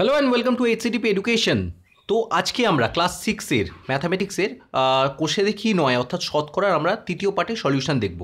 Hello and welcome to HCTP education তো আজকে আমরা ক্লাস সিক্সের ম্যাথামেটিক্সের কোষে দেখি নয়, অর্থাৎ শতকরার আমরা তৃতীয় পার্টে সলিউশন দেখব।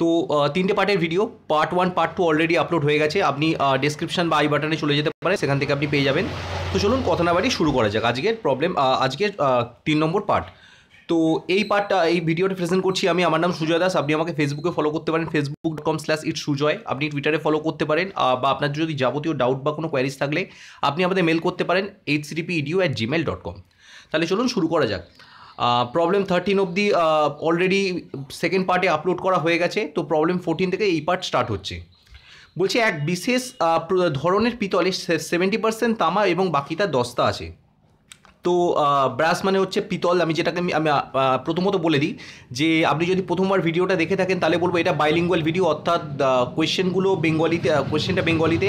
তো তিনটে পার্টের video part one part two already upload হয়ে গেছে। আপনি ডিসক্রিপশান বা আই বাটনে চলে যেতে পারেন, সেখান থেকে আপনি পেয়ে যাবেন। তো চলুন কথা না বাড়ি শুরু করা যাক। আজকের প্রবলেম আজকের তিন নম্বর পার্ট তো এই পার্টটা, এই ভিডিওটা প্রেজেন্ট করছি আমি। আমার নাম সুজয় দাস। আপনি আমাকে ফেসবুকে ফলো করতে পারেন। Facebook dot com slash it Sujoy. আপনি টুইটারে ফলো করতে পারেন। বা আপনার যদি যাবতীয় ডাউট বা কোনো কোয়ারিজ থাকলে আপনি আমাদের মেল করতে পারেন H CDP edu at Gmail dot com তাহলে চলুন শুরু করা যাক। প্রবলেম থার্টিন অবধি অলরেডি সেকেন্ড পার্টে আপলোড করা হয়ে গেছে। তো প্রবলেম ফোরটিন থেকে এই পার্ট স্টার্ট হচ্ছে। বলছে, এক বিশেষ ধরনের পিতলে সেভেন্টি পার্সেন্ট তামা এবং বাকিটা দস্তা আছে। তো ব্রাশ মানে হচ্ছে পিতল। আমি যেটাকে আমি আমি প্রথমত বলে দিই যে, আপনি যদি প্রথমবার ভিডিওটা দেখে থাকেন, তাহলে বলব এটা বাইলিঙ্গুয়াল ভিডিও অর্থাৎ কোয়েশ্চেনগুলো বেঙ্গলিতে কোয়েশ্চেনটা বেঙ্গলিতে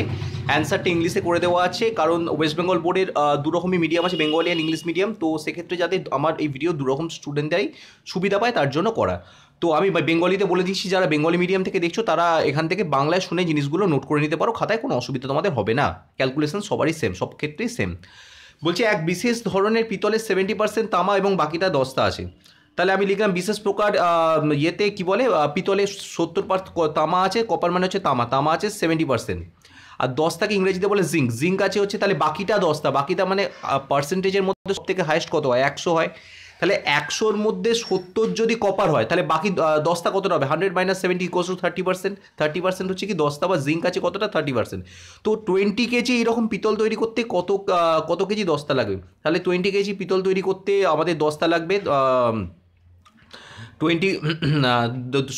অ্যান্সারটা ইংলিশে করে দেওয়া আছে। কারণ ওয়েস্ট বেঙ্গল বোর্ডের দুরকমই মিডিয়াম আছে বেঙ্গলি অ্যান্ড ইংলিশ মিডিয়াম তো সেক্ষেত্রে যাতে আমার এই ভিডিও দুরকম স্টুডেন্টরাই সুবিধা পায়, তার জন্য করা। তো আমি বেঙ্গলিতে বলে দিচ্ছি, যারা বেঙ্গলি মিডিয়াম থেকে দেখছ, তারা এখান থেকে বাংলায় শুনে জিনিসগুলো নোট করে নিতে পারো। খাতায় কোনো অসুবিধা তোমাদের হবে না। ক্যালকুলেশন সবারই সেম সব ক্ষেত্রেই সেম বলছে, এক বিশেষ ধরনের পিতলের সেভেন্টি পার্সেন্ট তামা এবং বাকিটা দস্তা আছে। তাহলে আমি লিখলাম, বিশেষ প্রকার ইয়েতে কি বলে? পিতলে সত্তর তামা আছে কপার মানে হচ্ছে তামা তামা আছে সেভেন্টি পার্সেন্ট আর দশটাকে ইংরেজিতে বলে জিঙ্ক জিঙ্ক আছে হচ্ছে তাহলে বাকিটা দশটা বাকিটা মানে পার্সেন্টেজের মধ্যে সব থেকে হায়েস্ট কত হয়? একশো হয়। তাহলে একশোর মধ্যে সত্তর যদি কপার হয়, তাহলে বাকি দশটা কতটা হবে? Hundred minus seventy equals thirty percent thirty percent হচ্ছে কি দশটা বা জিঙ্ক আছে কতটা? থার্টি পার্সেন্ট তো টোয়েন্টি কেজি এরকম পিতল তৈরি করতে কত কত কেজি দশটা লাগবে? তাহলে টোয়েন্টি কেজি পিতল তৈরি করতে আমাদের দশটা লাগবে টোয়েন্টি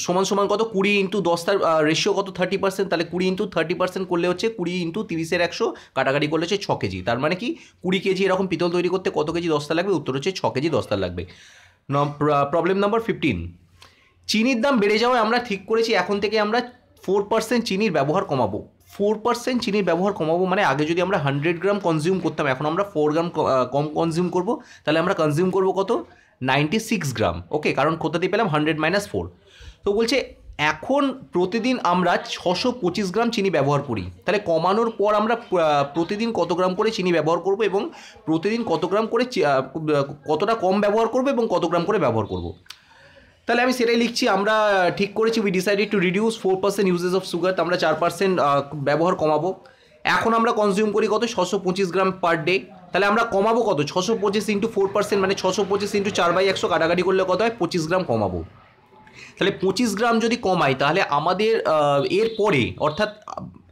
সমান সমান কত? কুড়ি ইন্টু দশটার রেশিও কত? থার্টি পার্সেন্ট তাহলে কুড়ি ইন্টু থার্টি পার্সেন্ট করলে হচ্ছে কুড়ি ইন্টু তিরিশের একশো, কাটাকাটি করলে হচ্ছে ছ কেজি। তার মানে কি? কুড়ি কেজি এরকম পিতল তৈরি করতে কত কেজি দশটা লাগবে? উত্তর হচ্ছে ছ কেজি দশটা লাগবে। প্রবলেম নাম্বার ফিফটিন চিনির দাম বেড়ে যাওয়ায় আমরা ঠিক করেছি, এখন থেকে আমরা ফোর পার্সেন্ট চিনির ব্যবহার কমাবো। ফোর পার্সেন্ট চিনির ব্যবহার কমাবো মানে আগে যদি আমরা হান্ড্রেড গ্রাম কনজিউম করতাম, এখন আমরা ফোর গ্রাম কম কনজিউম করব, তাহলে আমরা কনজিউম করব কত? নাইনটি সিক্স গ্রাম। ওকে কারণ কোথা দিয়ে পেলাম? হান্ড্রেড মাইনাস ফোর তো বলছে, এখন প্রতিদিন আমরা ছশো পঁচিশ গ্রাম চিনি ব্যবহার করি। তাহলে কমানোর পর আমরা প্রতিদিন কত গ্রাম করে চিনি ব্যবহার করব এবং প্রতিদিন কত গ্রাম করে কতটা কম ব্যবহার করব এবং কত গ্রাম করে ব্যবহার করব। তাহলে আমি সেটাই লিখছি, আমরা ঠিক করেছি we decided to reduce four percent uses of sugar তো আমরা চার পার্সেন্ট ব্যবহার কমাবো। এখন আমরা কনজিউম করি কত? ছশো পঁচিশ গ্রাম পার ডে তাহলে আমরা কমাবো কত? ছশো পঁচিশ ইন্টু ফোর পার্সেন্ট মানে ছশো পঁচিশ ইন্টু চার বাই একশো কাটাকাটি করলে কত হয়? পঁচিশ গ্রাম কমাবো। তাহলে পঁচিশ গ্রাম যদি কমাই, তাহলে আমাদের এর পরে অর্থাৎ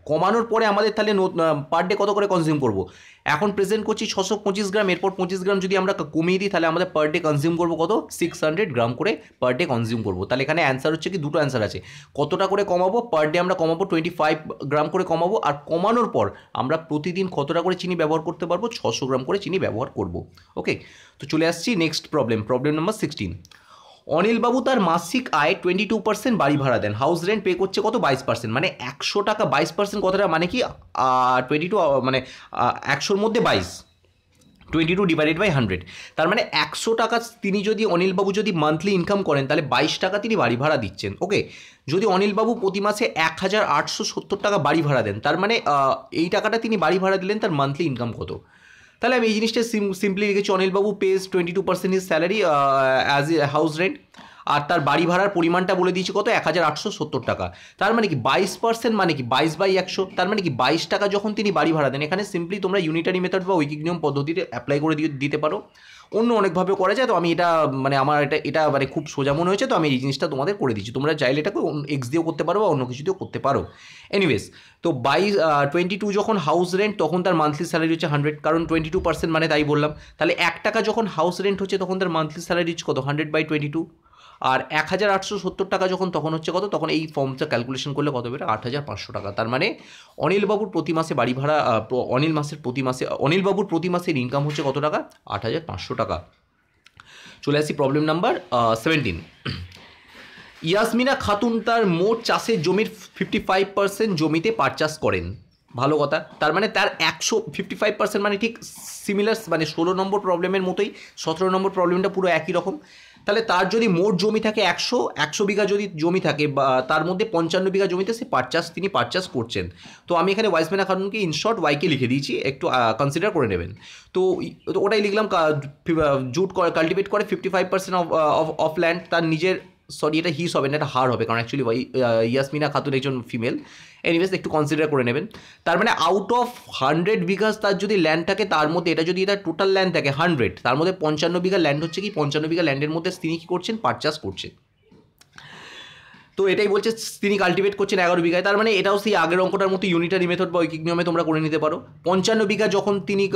কমানোর পরে আমাদের তাহলে পার ডে কত করে কনজিউম করব? এখন প্রেজেন্ট করছি ছশো পঁচিশ গ্রাম, এরপর পঁচিশ গ্রাম যদি আমরা কমিয়ে দিই, তাহলে আমাদের পার ডে কনজিউম করব কত? সিক্স হান্ড্রেড গ্রাম করে পার ডে কনজিউম করব। তাহলে এখানে অ্যান্সার হচ্ছে কি, দুটো অ্যান্সার আছে। কতটা করে কমাবো? পার ডে আমরা কমাবো টোয়েন্টি ফাইভ গ্রাম করে কমাবো, আর কমানোর পর আমরা প্রতিদিন কতটা করে চিনি ব্যবহার করতে পারব? ছশো গ্রাম করে চিনি ব্যবহার করব। ওকে তো চলে আসছি next problem problem number sixteen অনিলবাবু তার মাসিক আয় টোয়েন্টি টু পার্সেন্ট বাড়ি ভাড়া দেন। হাউস রেন্ট পে করছে কত? বাইশ পার্সেন্ট মানে একশো টাকা বাইশ পার্সেন্ট কথাটা মানে কি? টোয়েন্টি টু মানে একশোর মধ্যে বাইশ। Twenty two divided by hundred তার মানে একশো টাকা তিনি যদি, অনিলবাবু যদি মান্থলি ইনকাম করেন, তাহলে বাইশ টাকা তিনি বাড়ি ভাড়া দিচ্ছেন। ওকে যদি অনিলবাবু প্রতি মাসে এক হাজার আটশো সত্তর টাকা বাড়ি ভাড়া দেন, তার মানে এই টাকাটা তিনি বাড়ি ভাড়া দিলেন, তার মান্থলি ইনকাম কত? তাহলে আমি এই জিনিসটা সিম্পলি লিখেছি অনিলবাবু pays twenty two percent is salary as house rent আর তার বাড়ি ভাড়ার পরিমাণটা বলে দিয়েছি কত? এক হাজার আটশো সত্তর টাকা। তার মানে কি বাইশ পার্সেন্ট মানে কি বাইশ বাই একশো? তার মানে কি বাইশ টাকা যখন তিনি বাড়ি ভাড়া দেন, এখানে সিম্পলি তোমরা ইউনিটারি মেথড বা ঐকিক নিয়ম পদ্ধতিতে অ্যাপ্লাই করে দিয়ে দিতে পারো। অন্য অনেকভাবে করা যায়, তো আমি এটা মানে আমার এটা এটা মানে খুব সোজা মনে হয়েছে, তো আমি এই জিনিসটা তোমাদের করে দিচ্ছি। তোমরা চাইলে এটাকে এক্স দিয়েও করতে পারো বা অন্য কিছু দিয়েও করতে পারো। এনিওয়েজ তো বাইশ টোয়েন্টি টু যখন হাউস রেন্ট তখন তার মান্থলি স্যালারি হচ্ছে হান্ড্রেড কারণ টোয়েন্টি টু পার্সেন্ট মানে তাই বললাম। তাহলে এক টাকা যখন হাউস রেন্ট হচ্ছে, তখন তার মান্থলি স্যালারি হচ্ছে কত? হান্ড্রেড বাই টোয়েন্টি টু আর এক হাজার আটশো সত্তর টাকা যখন, তখন হচ্ছে কত? তখন এই ফর্মটা ক্যালকুলেশন করলে কত বেরো? আট হাজার পাঁচশো টাকা। তার মানে অনিলবাবুর প্রতি মাসে বাড়ি ভাড়া অনিল মাসের প্রতি মাসে, অনিলবাবুর প্রতি মাসের ইনকাম হচ্ছে কত টাকা? আট হাজার পাঁচশো টাকা। চলে আসি problem number seventeen Yasmina Khatun তার মোট চাষের জমির ফিফটি ফাইভ পার্সেন্ট জমিতে পাট চাষ করেন। ভালো কথা। তার মানে তার একশো ফিফটি ফাইভ পার্সেন্ট মানে ঠিক সিমিলার মানে ষোলো নম্বর প্রবলেমের মতোই, সতেরো নম্বর প্রবলেমটা পুরো একই রকম। তাহলে তার যদি মোট জমি থাকে একশো একশো বিঘা যদি জমি থাকে বা তার মধ্যে পঞ্চান্ন বিঘা জমিতে সে পারচাস তিনি পারচাস করছেন। তো আমি এখানে ওয়াইসম্যান খানুনকে ইনশর্ট ওয়াইকে লিখে দিয়েছি, একটু কনসিডার করে নেবেন। তো তো ওটাই লিখলাম জুট কাল্টিভেট করে fifty five percent of of land তার নিজের সরি এটা হিস হবে না, এটা হার হবে, কারণ অ্যাকচুয়ালি ইয়াসমিনা খাতুন একজন ফিমেল এনিওয়েজ একটু কনসিডার করে নেবেন। তার মানে আউট অফ হান্ড্রেড বিঘাস তার যদি ল্যান্ড থাকে, তার মধ্যে এটা যদি এটা টোটাল ল্যান্ড থাকে হান্ড্রেড তার মধ্যে পঞ্চান্ন বিঘা ল্যান্ড হচ্ছে কি? পঞ্চান্ন বিঘা ল্যান্ডের মধ্যে তিনি কী করছেন? পারচাস করছেন। তো এটাই বলছে, তিনি কাল্টিভেট করছেন এগারো বিঘায়। তার মানে এটাও সেই আগের অঙ্কটার মতো ইউনিটারি মেথড বা ঐকিক নিয়মে তোমরা করে নিতে পারো। পঞ্চান্ন বিঘা যখন তিনি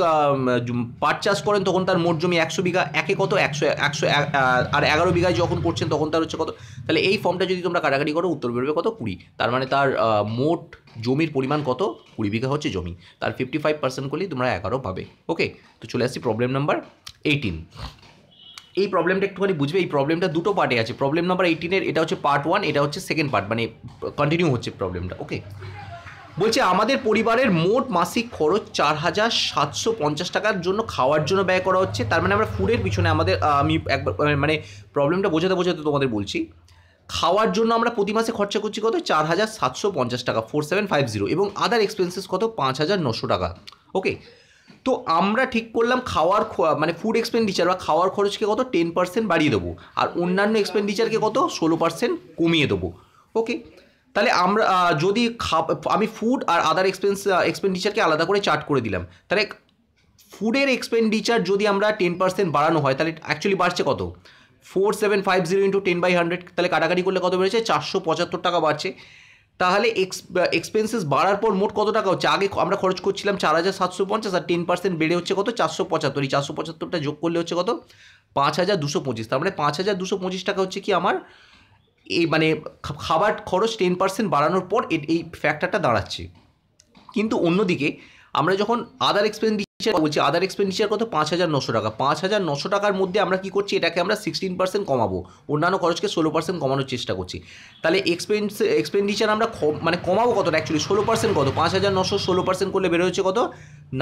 পাট চাষ করেন, তখন তার মোট জমি একশো বিঘা, একে কত? একশো একশো এক- আর এগারো বিঘায় যখন করছেন, তখন তার হচ্ছে কত? তাহলে এই ফর্মটা যদি তোমরা কাটাকাটি করো, উত্তর বেরোবে কত? কুড়ি। তার মানে তার মোট জমির পরিমাণ কত? কুড়ি বিঘা হচ্ছে জমি। তার ফিফটি ফাইভ পার্সেন্ট করলেই তোমরা এগারো পাবে। ওকে তো চলে আসছি প্রবলেম নাম্বার এইটিন এই প্রবলেমটা একটুখানি বুঝবে, এই প্রবলেমটা দুটো পার্টে আছে। প্রবলেম নাম্বার এইটিনের এটা হচ্ছে পার্ট ওয়ান এটা হচ্ছে সেকেন্ড পার্ট মানে কন্টিনিউ হচ্ছে প্রবলেমটা ওকে বলছে, আমাদের পরিবারের মোট মাসিক খরচ চার হাজার সাতশো পঞ্চাশ টাকার জন্য খাওয়ার জন্য ব্যয় করা হচ্ছে। তার মানে আমরা ফুডের পিছনে আমাদের আমি একবার মানে প্রবলেমটা বোঝাতে বোঝাতে তোমাদের বলছি। খাওয়ার জন্য আমরা প্রতি মাসে খরচা করছি কত? চার হাজার সাতশো পঞ্চাশ টাকা ফোর সেভেন ফাইভ জিরো এবং আদার এক্সপেন্সেস কত? পাঁচ হাজার নশো টাকা ওকে তো আমরা ঠিক করলাম খাওয়ার মানে ফুড এক্সপেন্ডিচার বা খাওয়ার খরচকে কত? টেন পার্সেন্ট বাড়িয়ে দেবো। আর অন্যান্য এক্সপেন্ডিচারকে কত? ষোলো পার্সেন্ট কমিয়ে দেবো। ওকে তাহলে আমরা যদি আমি ফুড আর আদার এক্সপেন্স এক্সপেন্ডিচারকে আলাদা করে চার্ট করে দিলাম। তাহলে ফুডের এক্সপেন্ডিচার যদি আমরা টেন পার্সেন্ট বাড়ানো হয়, তাহলে অ্যাকচুয়ালি বাড়ছে কত? Four seven five zero into ten by hundred তাহলে কাটাকাটি করলে কত বেড়েছে? চারশো পঁচাত্তর টাকা বাড়ছে। তাহলে এক্স এক্সপেন্সেস বাড়ার পর মোট কত টাকা হচ্ছে? আগে আমরা খরচ করছিলাম চার হাজার সাতশো পঞ্চাশ আর টেন পার্সেন্ট বেড়ে হচ্ছে কত? চারশো পঁচাত্তর। এই চারশো পঁচাত্তরটা যোগ করলে হচ্ছে কত? পাঁচ হাজার দুশো পঁচিশ। তার মানে পাঁচ হাজার দুশো পঁচিশ টাকা হচ্ছে কি আমার? এই মানে খাবার খরচ টেন পার্সেন্ট বাড়ানোর পর এই ফ্যাক্টরটা দাঁড়াচ্ছে। কিন্তু অন্যদিকে আমরা যখন আদার বলছি আদার এক্সপেন্ডিচার কত? পাঁচ হাজার নশো টাকা। পাঁচ হাজার নশো টাকার মধ্যে আমরা কি করছি? এটাকে আমরা সিক্সটিন পার্সেন্ট কমাবো। অন্যান্য খরচকে ষোলো পার্সেন্ট কমানোর চেষ্টা করছি। তাহলে এক্সপেন্স এক্সপেন্ডিচার আমরা মানে কমাবো কত অ্যাকচুয়ালি ষোলো পার্সেন্ট কত? পাঁচ হাজার নশো ষোলো পার্সেন্ট করলে বেরো হচ্ছে কত?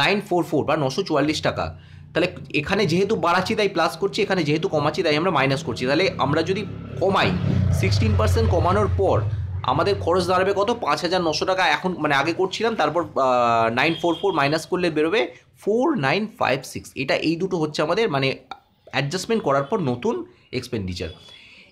নাইন ফোর ফোর বা নশো চুয়াল্লিশ টাকা। তাহলে এখানে যেহেতু বাড়াচ্ছি, তাই প্লাস করছি, এখানে যেহেতু কমাচ্ছি, তাই আমরা মাইনাস করছি। তাহলে আমরা যদি কমাই সিক্সটিন পার্সেন্ট কমানোর পর আমাদের খরচ দাঁড়াবে কত? পাঁচ হাজার নশো টাকা এখন মানে আগে করছিলাম, তারপর নাইন ফোর ফোর মাইনাস করলে বেরোবে ফোর নাইন ফাইভ সিক্স এটা এই দুটো হচ্ছে আমাদের মানে অ্যাডজাস্টমেন্ট করার পর নতুন এক্সপেন্ডিচার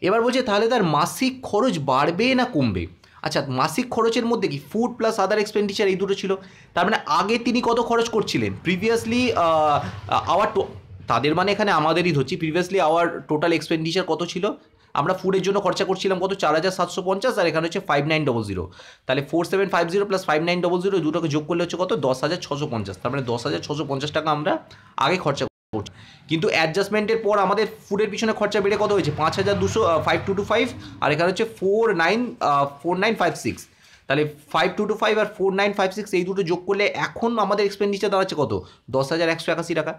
এবার বলছে, তাহলে তার মাসিক খরচ বাড়বে না কমবে? আচ্ছা মাসিক খরচের মধ্যে কি ফুড প্লাস আদার এক্সপেন্ডিচার এই দুটো ছিল? তার মানে আগে তিনি কত খরচ করছিলেন? প্রিভিয়াসলি আওয়ার তাদের মানে এখানে আমাদেরই ধরছি। প্রিভিয়াসলি আওয়ার টোটাল এক্সপেন্ডিচার কত ছিল? আমরা ফুডের জন্য খরচা করছিলাম কত? চার হাজার সাতশো পঞ্চাশ আর এখানে হচ্ছে ফাইভ নাইন ডবল জিরো তাহলে four seven five zero plus five nine double zero দুটোকে যোগ করলে হচ্ছে কত? দশ হাজার ছশো পঞ্চাশ। তার মানে দশ হাজার ছশো পঞ্চাশ টাকা আমরা আগে খরচা করছি। কিন্তু অ্যাডজাস্টমেন্টের পর আমাদের ফুডের পিছনে খরচা বেড়ে কত হয়েছে? পাঁচ হাজার দুশো ফাইভ টু টু ফাইভ আর এখানে হচ্ছে four nine four nine five six তাহলে ফাইভ টু টু ফাইভ আর ফোর নাইন ফাইভ সিক্স এই দুটো যোগ করলে এখন আমাদের এক্সপেন্ডিচার দাঁড়াচ্ছে কত? দশ হাজার একশো একাশি টাকা।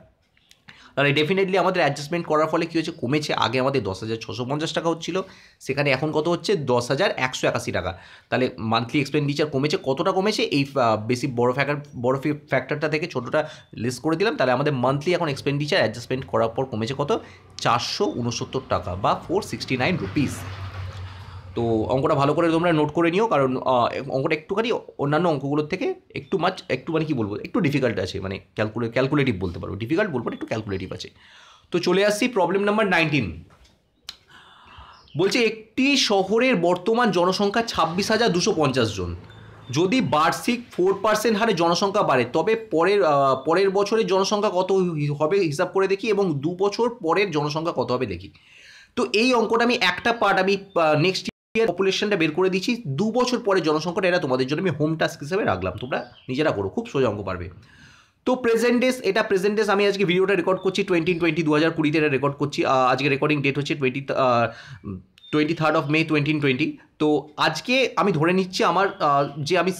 তাহলে ডেফিনেটলি আমাদের অ্যাডজাস্টমেন্ট করার ফলে কী হচ্ছে কমেছে। আগে আমাদের দশ হাজার ছশো পঞ্চাশ টাকা হচ্ছিল। সেখানে এখন কত হচ্ছে? দশ হাজার একশো একাশি টাকা। তাহলে মান্থলি এক্সপেন্ডিচার কমেছে। কতটা কমেছে? এই বেশি বড় ফ্যাক্টর বড় ফ্যাক্টরটা থেকে ছোটোটা লিস্ট করে দিলাম। তাহলে আমাদের মান্থলি এখন এক্সপেন্ডিচার অ্যাডজাস্টমেন্ট করার পর কমেছে কত? চারশো উনসত্তর টাকা বা ফোর সিক্সটি নাইন রুপিস তো অঙ্কটা ভালো করে তোমরা নোট করে নিও, কারণ অঙ্কটা একটুখানি অন্যান্য অঙ্কগুলোর থেকে একটু মাছ একটু মানে কি বলব, একটু ডিফিকাল্ট আছে মানে ক্যালকুলে ক্যালকুলেটিভ বলতে পারব। ডিফিকাল্ট বলব একটু ক্যালকুলেটিভ আছে। তো চলে আসছি প্রবলেম নাম্বার নাইনটিন বলছে, একটি শহরের বর্তমান জনসংখ্যা ছাব্বিশ হাজার দুশো পঞ্চাশ জন। যদি বার্ষিক ফোর পার্সেন্ট হারে জনসংখ্যা বাড়ে, তবে পরের পরের বছরের জনসংখ্যা কত হবে হিসাব করে দেখি, এবং দু বছর পরের জনসংখ্যা কত হবে দেখি। তো এই অঙ্কটা আমি একটা পার্ট আমি নেক্সট পপুলেশনটা বের করে দিচ্ছি দু বছর পরে জনসংখ্যাটা এটা তোমাদের জন্য আমি হোম টাস্ক হিসেবে রাখলাম। তোমরা নিজেরা করো, খুব সোজা অঙ্ক পারবে। তো প্রেজেন্ট ডেস এটা প্রেজেন্ট ডেস আমি আজকে ভিডিওটা রেকর্ড করছি টোয়েন্টি টোয়েন্টি দু হাজার কুড়িতে এটা রেকর্ড করছি। আজকে রেকর্ডিং ডেট হচ্ছে twenty twenty third of May twenty twenty তো আজকে আমি ধরে নিচ্ছি আমার যে আমি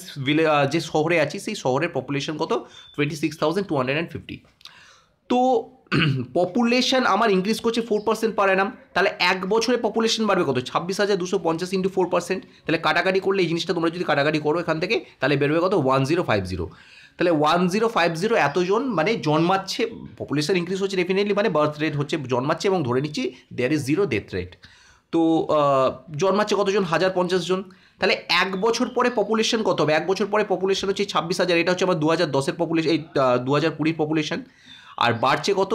যে শহরে আছি, সেই শহরের পপুলেশন কত? Twenty six thousand two hundred and fifty তো পপুলেশন আমার ইনক্রিজ করছে ফোর পার্সেন্ট পার অ্যানাম তাহলে এক বছরে পপুলেশন বাড়বে কত? ছাব্বিশ হাজার দুশো পঞ্চাশ ইন্টু ফোর পার্সেন্ট তাহলে কাটাকাটি করলে এই জিনিসটা তোমরা যদি কাটাকাটি করো এখান থেকে, তাহলে বেরোবে কত? ওয়ান জিরো ফাইভ জিরো তাহলে ওয়ান জিরো ফাইভ জিরো এতজন মানে জন্মাচ্ছে পপুলেশন ইনক্রিজ হচ্ছে ডেফিনেটলি মানে বার্থ রেট হচ্ছে, জন্মাচ্ছে এবং ধরে নিচ্ছি there is zero death rate তো জন্মাচ্ছে কতজন? হাজার পঞ্চাশ জন। তাহলে এক বছর পরে পপুলেশন কত হবে? এক বছর পরে পপুলেশন হচ্ছে ছাব্বিশ হাজার, এটা হচ্ছে আমার দু হাজার দশের পপুলেশন এই দু হাজার কুড়ির পপুলেশন আর বাড়ছে কত?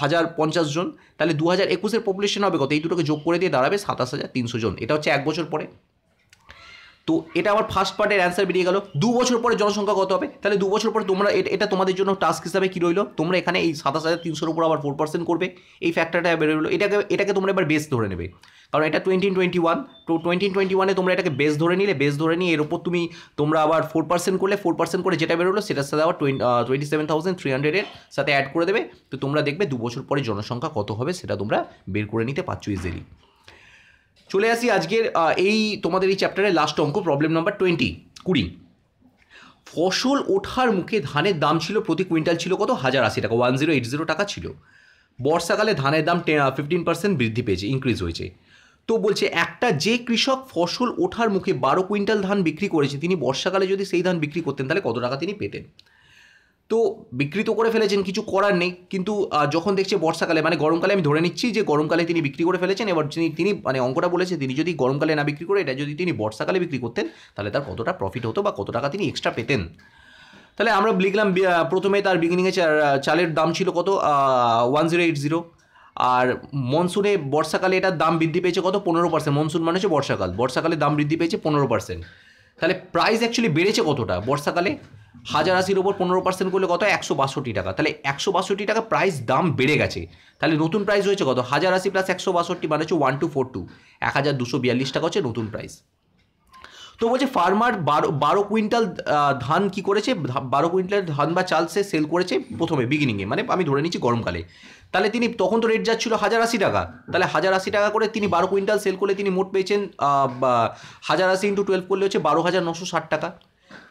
হাজার পঞ্চাশ জন। তাহলে দু হাজার একুশের পপুলেশন হবে কত? এই দুটোকে যোগ করে দিয়ে দাঁড়াবে সাতাশ হাজার তিনশো জন। এটা হচ্ছে এক বছর পরে। তো এটা আমার ফার্স্ট পার্টের অ্যান্সার বেরিয়ে গেল। দু বছর পরে জনসংখ্যা কত হবে? তাহলে দু বছর পরে তোমরা এটা- তোমাদের জন্য টাস্ক হিসাবে কী রইল? তোমরা এখানে এই সাতাশ হাজার তিনশোর উপর আবার ফোর পার্সেন্ট করবে। এই ফ্যাক্টরটা বেরোলো। এটাকে এটাকে তোমরা এবার বেস ধরে নেবে। কারণ এটা টোয়েন্টিন টোয়েন্টি ওয়ান তো টোয়েন্টিন টোয়েন্টি ওয়ানে তোমরা এটাকে বেস ধরে নিলে বেস ধরে নিয়ে এর উপর তুমি তোমরা আবার ফোর পার্সেন্ট করলে ফোর পার্সেন্ট করে যেটা বেরোলো সেটার সাথে আবার টোয়েন্টি সেভেন থাউজেন্ড থ্রি হান্ড্রেডের সাথে অ্যাড করে দেবে। তো তোমরা দেখবে দু বছর পরে জনসংখ্যা কত হবে সেটা তোমরা বের করে নিতে পারছ ইজিলি চলে আসি আজকের এই তোমাদের এই চ্যাপ্টারের লাস্ট অঙ্ক প্রবলেম নাম্বার টোয়েন্টি কুড়ি। ফসল ওঠার মুখে ধানের দাম ছিল প্রতি কুইন্টাল ছিল কত? হাজার আশি টাকা ওয়ান জিরো এইট জিরো টাকা ছিল। বর্ষাকালে ধানের দাম টেন ফিফটিন পার্সেন্ট বৃদ্ধি পেয়েছে ইনক্রিজ হয়েছে। তো বলছে, একটা যে কৃষক ফসল ওঠার মুখে বারো কুইন্টাল ধান বিক্রি করেছে, তিনি বর্ষাকালে যদি সেই ধান বিক্রি করতেন, তাহলে কত টাকা তিনি পেতেন? তো বিক্রি তো করে ফেলেছেন, কিছু করার নেই। কিন্তু যখন দেখছে বর্ষাকালে মানে গরমকালে, আমি ধরে নিচ্ছি যে, গরমকালে তিনি বিক্রি করে ফেলেছেন, এবার তিনি তিনি মানে অঙ্কটা বলেছে, তিনি যদি গরমকালে না বিক্রি করে, এটা যদি তিনি বর্ষাকালে বিক্রি করতেন, তাহলে তার কতটা প্রফিট হতো বা কত টাকা তিনি এক্সট্রা পেতেন? তাহলে আমরা লিখলাম প্রথমে তার বিগিনিংয়ে চালের দাম ছিল কত? ওয়ান জিরো এইট জিরো আর মনসুনে বর্ষাকালে এটার দাম বৃদ্ধি পেয়েছে কত? পনেরো পার্সেন্ট মনসুন মানে হচ্ছে বর্ষাকাল। বর্ষাকালে দাম বৃদ্ধি পেয়েছে পনেরো পার্সেন্ট তাহলে প্রাইস অ্যাকচুয়ালি বেড়েছে কতটা বর্ষাকালে? হাজার আশির ওপর পনেরো পার্সেন্ট করলে কত? একশো বাষট্টি টাকা। তাহলে একশো বাষট্টি টাকা প্রাইস দাম বেড়ে গেছে। তাহলে নতুন প্রাইস হয়েছে কত? হাজার আশি প্লাস একশো বাষট্টি মানে হচ্ছে ওয়ান টু ফোর টু এক হাজার দুশো বিয়াল্লিশ টাকা হচ্ছে নতুন প্রাইস তো বলছে ফার্মার বারো বারো কুইন্টাল ধান কি করেছে? বারো কুইন্টাল ধান বা চাল সে সেল করেছে প্রথমে বিগিনিংয়ে মানে আমি ধরে নিচ্ছি গরমকালে। তাহলে তিনি, তখন তো রেট যাচ্ছিল হাজার আশি টাকা। তাহলে হাজার আশি টাকা করে তিনি বারো কুইন্টাল সেল করলে তিনি মোট পেয়েছেন হাজার আশি ইন্টু টুয়েলভ করলে হচ্ছে বারো হাজার নশো ষাট টাকা।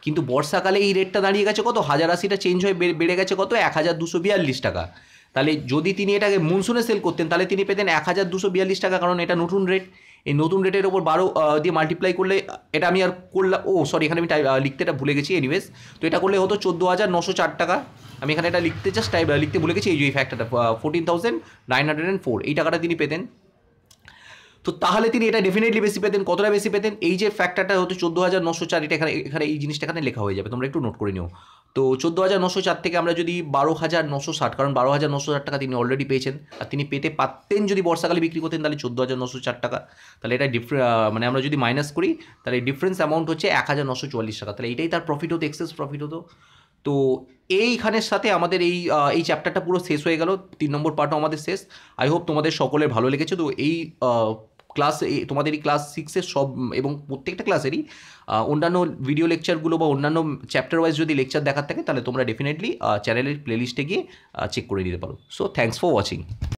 কিন্তু বর্ষাকালে এই রেটটা দাঁড়িয়ে গেছে কত? হাজার আশিটা চেঞ্জ হয়ে বেড়ে- গেছে কত? এক হাজার দুশো বিয়াল্লিশ টাকা। তাহলে যদি তিনি এটাকে মনসুনে সেল করতেন, তাহলে তিনি পেতেন এক হাজার দুশো বিয়াল্লিশ টাকা, কারণ এটা নতুন রেট এই নতুন রেটের ওপর বারো দিয়ে মাল্টিপ্লাই করলে এটা আমি আর করলাম ও সরি এখানে আমি লিখতে এটা ভুলে গেছি এনিওয়েজ তো এটা করলে হতো চোদ্দ হাজার নশো চার টাকা। আমি এখানে এটা লিখতে জাস্ট টাইপ লিখতে ভুলে গেছি, এই যে ফ্যাক্টরটা fourteen thousand nine hundred and four এই টাকাটা তিনি পেতেন। তো তাহলে তিনি এটা ডেফিনেটলি বেশি পেতেন, কতটা বেশি পেতেন? এই যে ফ্যাক্টরটা হতো চোদ্দ হাজার নশো চার, এটা এখানে এখানে এই জিনিসটা এখানে লেখা হয়ে যাবে, তোমরা একটু নোট করে নিও। তো চোদ্দ হাজার নশো চার থেকে আমরা যদি বারো হাজার নশো ষাট, কারণ বারো হাজার নশো ষাট টাকা তিনি অলরেডি পেয়েছেন, আর তিনি পেতে পারতেন যদি বর্ষাকালে বিক্রি করতেন, তাহলে চোদ্দ হাজার নশো চার টাকা। তাহলে এটা ডিফারে মানে আমরা যদি মাইনাস করি, তাহলে ডিফারেন্স অ্যামাউন্ট হচ্ছে এক হাজার নশো চুয়াল্লিশ টাকা। তাহলে এটাই তার প্রফিট হতো এক্সেস প্রফিট হতো। তো এইখানের সাথে আমাদের এই এই চ্যাপ্টারটা পুরো শেষ হয়ে গেল, তিন নম্বর পার্টও আমাদের শেষ। আই হোপ তোমাদের সকলের ভালো লেগেছে। তো এই ক্লাস তোমাদের এই ক্লাস সিক্সের সব এবং প্রত্যেকটা ক্লাসেরই অন্যান্য ভিডিও লেকচারগুলো বা অন্যান্য চ্যাপ্টার ওয়াইজ যদি লেকচার দেখার থাকে, তাহলে তোমরা ডেফিনেটলি চ্যানেলের প্লেলিস্টে গিয়ে চেক করে নিতে পারো। So thanks for watching